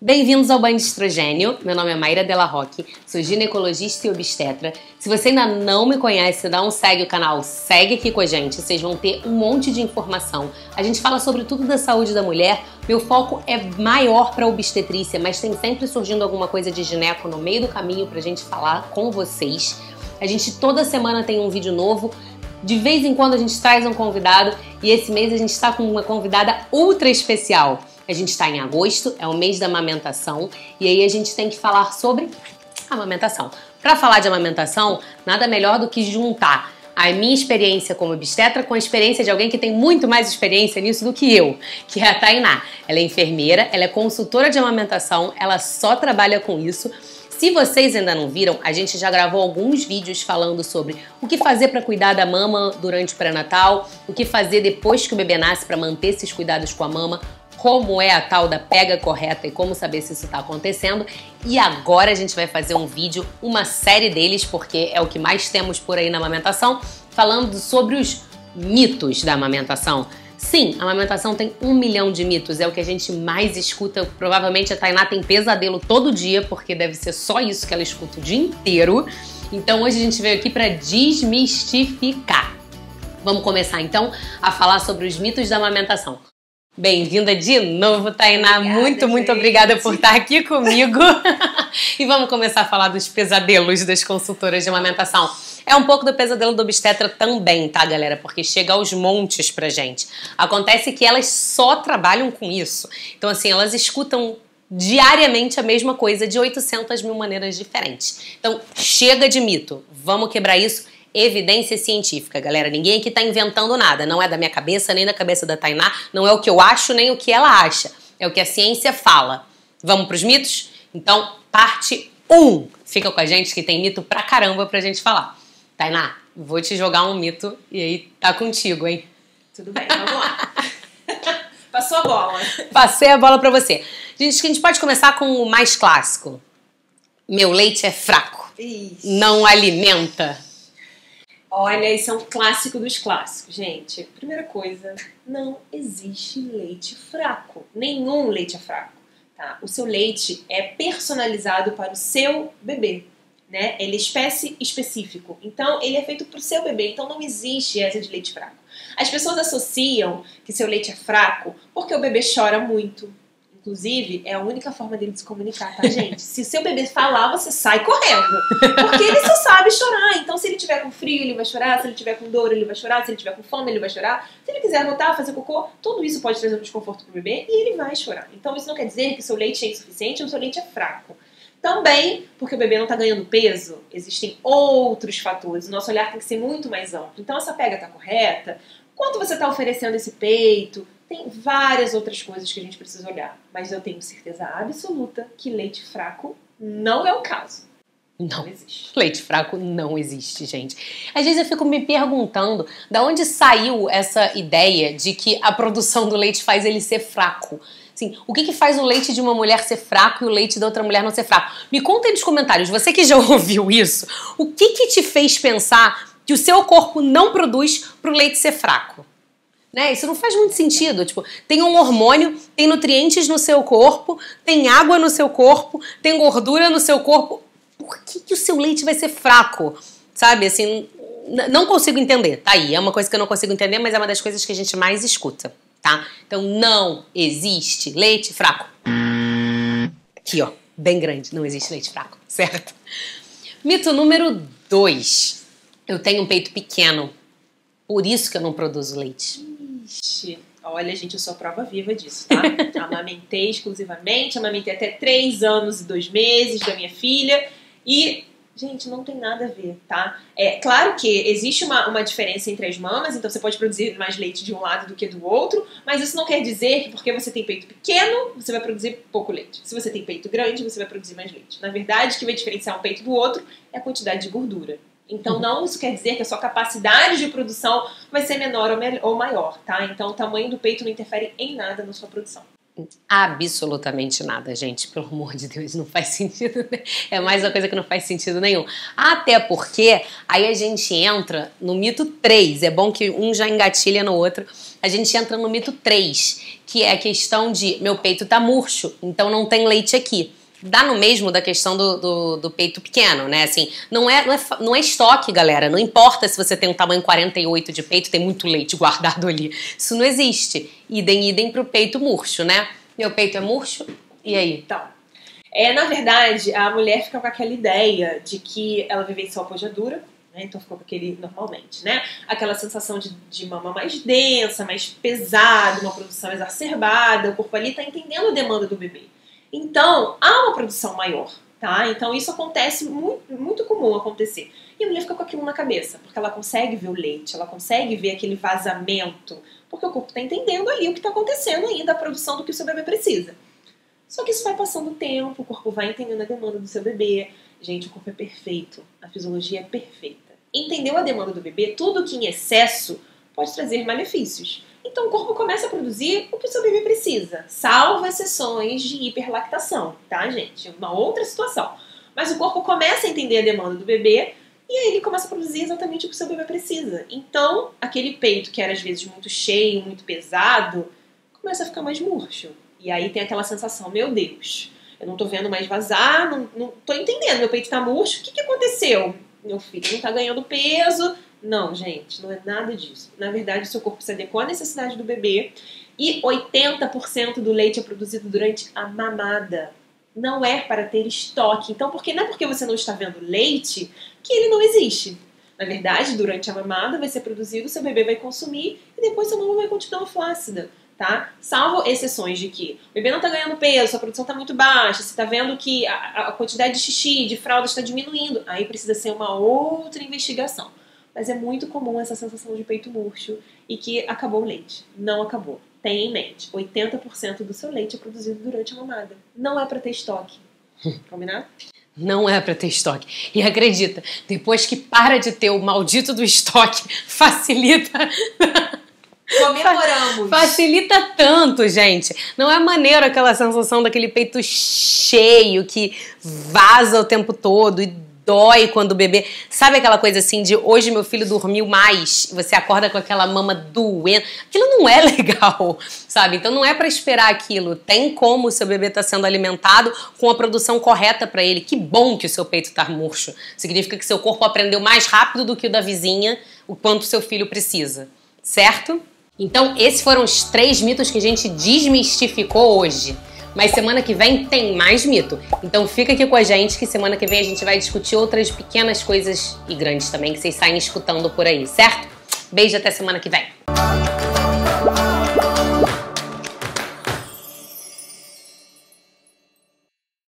Bem-vindos ao Banho de Estrogênio. Meu nome é Maíra Della Roque, sou ginecologista e obstetra. Se você ainda não me conhece, dá um segue o canal, segue aqui com a gente, vocês vão ter um monte de informação. A gente fala sobre tudo da saúde da mulher. Meu foco é maior para obstetrícia, mas tem sempre surgindo alguma coisa de gineco no meio do caminho pra gente falar com vocês. A gente toda semana tem um vídeo novo. De vez em quando a gente traz um convidado e esse mês a gente está com uma convidada ultra especial. A gente está em agosto, é o mês da amamentação, e aí a gente tem que falar sobre amamentação. Para falar de amamentação, nada melhor do que juntar a minha experiência como obstetra com a experiência de alguém que tem muito mais experiência nisso do que eu, que é a Tainá. Ela é enfermeira, ela é consultora de amamentação, ela só trabalha com isso. Se vocês ainda não viram, a gente já gravou alguns vídeos falando sobre o que fazer para cuidar da mama durante o pré-natal, o que fazer depois que o bebê nasce para manter esses cuidados com a mama, como é a tal da pega correta e como saber se isso está acontecendo. E agora a gente vai fazer um vídeo, uma série deles, porque é o que mais temos por aí na amamentação, falando sobre os mitos da amamentação. Sim, a amamentação tem um milhão de mitos, é o que a gente mais escuta. Provavelmente a Tainá tem pesadelo todo dia, porque deve ser só isso que ela escuta o dia inteiro. Então hoje a gente veio aqui para desmistificar. Vamos começar então a falar sobre os mitos da amamentação. Bem-vinda de novo, Tainá. Obrigada, muito, muito gente. obrigada por estar aqui comigo. e vamos começar a falar dos pesadelos das consultoras de amamentação. É um pouco do pesadelo do obstetra também, tá, galera? Porque chega aos montes pra gente. Acontece que elas só trabalham com isso. Então, assim, elas escutam diariamente a mesma coisa de 800 mil maneiras diferentes. Então, chega de mito. Vamos quebrar isso evidência científica, galera. Ninguém aqui tá inventando nada. Não é da minha cabeça, nem da cabeça da Tainá. Não é o que eu acho, nem o que ela acha. É o que a ciência fala. Vamos pros mitos? Então, parte 1. Fica com a gente que tem mito pra caramba pra gente falar. Tainá, vou te jogar um mito e aí tá contigo, hein? Tudo bem, vamos lá. Passou a bola. Passei a bola pra você. Gente, a gente pode começar com o mais clássico. Meu leite é fraco. Ixi. Não alimenta. Olha, isso é um clássico dos clássicos, gente. Primeira coisa, não existe leite fraco. Nenhum leite é fraco. Tá? O seu leite é personalizado para o seu bebê. Né? Ele é espécie específico. Então, ele é feito para o seu bebê. Então, não existe essa de leite fraco. As pessoas associam que seu leite é fraco porque o bebê chora muito. Inclusive, é a única forma dele se comunicar, tá, gente? Se o seu bebê falar, você sai correndo. Porque ele só sabe chorar. Então, se ele tiver com frio, ele vai chorar. Se ele tiver com dor, ele vai chorar. Se ele tiver com fome, ele vai chorar. Se ele quiser rotar, fazer cocô, tudo isso pode trazer um desconforto pro bebê e ele vai chorar. Então, isso não quer dizer que seu leite é insuficiente ou seu leite é fraco. Também, porque o bebê não está ganhando peso, existem outros fatores. O nosso olhar tem que ser muito mais amplo. Então, essa pega está correta? Quanto você está oferecendo esse peito? Tem várias outras coisas que a gente precisa olhar. Mas eu tenho certeza absoluta que leite fraco não é o caso. Não. Não existe. Leite fraco não existe, gente. Às vezes eu fico me perguntando da onde saiu essa ideia de que a produção do leite faz ele ser fraco. Assim, o que, que faz o leite de uma mulher ser fraco e o leite da outra mulher não ser fraco? Me conta aí nos comentários, você que já ouviu isso, o que, que te fez pensar que o seu corpo não produz pro leite ser fraco? Né? Isso não faz muito sentido. Tipo, tem um hormônio, tem nutrientes no seu corpo, tem água no seu corpo, tem gordura no seu corpo. Por que, que o seu leite vai ser fraco? Sabe, assim, não consigo entender. Tá aí, é uma coisa que eu não consigo entender, mas é uma das coisas que a gente mais escuta, tá? Então, não existe leite fraco. Aqui, ó, bem grande, não existe leite fraco, certo? Mito número 2. Eu tenho um peito pequeno, por isso que eu não produzo leite. Ixi, olha, gente, eu sou a prova viva disso, tá? amamentei exclusivamente, amamentei até 3 anos e 2 meses da minha filha e, gente, não tem nada a ver, tá? É claro que existe uma, uma diferença entre as mamas, então você pode produzir mais leite de um lado do que do outro, mas isso não quer dizer que porque você tem peito pequeno, você vai produzir pouco leite. Se você tem peito grande, você vai produzir mais leite. Na verdade, o que vai diferenciar um peito do outro é a quantidade de gordura. Então, não isso quer dizer que a sua capacidade de produção vai ser menor ou, me- ou maior, tá? Então, o tamanho do peito não interfere em nada na sua produção. Absolutamente nada, gente. Pelo amor de Deus, não faz sentido. Né? É mais uma coisa que não faz sentido nenhum. Até porque aí a gente entra no mito 3. É bom que um já engatilha no outro. A gente entra no mito 3, que é a questão de meu peito tá murcho, então não tem leite aqui dá no mesmo da questão do, do, do, peito pequeno, né? Assim, não é, não, é, não é estoque, galera. Não importa se você tem um tamanho 48 de peito, tem muito leite guardado ali. Isso não existe. Idem, idem pro peito murcho, né? Meu peito é murcho, e aí? Então, é, na verdade, a mulher fica com aquela ideia de que ela vivenciou a pojadura, né? Então ficou com aquele, normalmente, né? Aquela sensação de, de mama mais densa, mais pesada, uma produção exacerbada, o corpo ali tá entendendo a demanda do bebê. Então, há uma produção maior, tá? Então, isso acontece muito, muito comum acontecer. E a mulher fica com aquilo na cabeça, porque ela consegue ver o leite, ela consegue ver aquele vazamento, porque o corpo está entendendo ali o que está acontecendo ainda, a produção do que o seu bebê precisa. Só que isso vai passando o tempo, o corpo vai entendendo a demanda do seu bebê. Gente, o corpo é perfeito, a fisiologia é perfeita. Entendeu a demanda do bebê, tudo que em excesso pode trazer malefícios. Então o corpo começa a produzir o que o seu bebê precisa, salvo exceções de hiperlactação, tá, gente? Uma outra situação. Mas o corpo começa a entender a demanda do bebê e aí ele começa a produzir exatamente o que o seu bebê precisa. Então, aquele peito que era às vezes muito cheio, muito pesado, começa a ficar mais murcho. E aí tem aquela sensação, meu Deus, eu não tô vendo mais vazar, não, não tô entendendo, meu peito tá murcho, o que, que aconteceu? Meu filho não tá ganhando peso, não, gente, não é nada disso. Na verdade, o seu corpo se adequou à necessidade do bebê e 80% do leite é produzido durante a mamada. Não é para ter estoque. Então, porque não é porque você não está vendo leite que ele não existe. Na verdade, durante a mamada vai ser produzido, seu bebê vai consumir e depois sua mama vai continuar flácida, tá? Salvo exceções de que o bebê não está ganhando peso, a produção está muito baixa, você está vendo que a, a quantidade de xixi, de fralda está diminuindo, aí precisa ser uma outra investigação mas é muito comum essa sensação de peito murcho e que acabou o leite. Não acabou. Tenha em mente, 80% do seu leite é produzido durante a mamada. Não é para ter estoque. Combinado? Não é para ter estoque. E acredita, depois que para de ter o maldito do estoque, facilita. Comemoramos. Facilita tanto, gente. Não é maneiro aquela sensação daquele peito cheio que vaza o tempo todo e dói quando o bebê. Sabe aquela coisa assim de hoje meu filho dormiu mais, você acorda com aquela mama doendo. Aquilo não é legal, sabe? Então não é para esperar aquilo. Tem como o seu bebê tá sendo alimentado com a produção correta para ele. Que bom que o seu peito tá murcho. Significa que seu corpo aprendeu mais rápido do que o da vizinha o quanto seu filho precisa. Certo? Então, esses foram os três mitos que a gente desmistificou hoje. Mas semana que vem tem mais mito. Então fica aqui com a gente que semana que vem a gente vai discutir outras pequenas coisas e grandes também que vocês saem escutando por aí, certo? Beijo até semana que vem.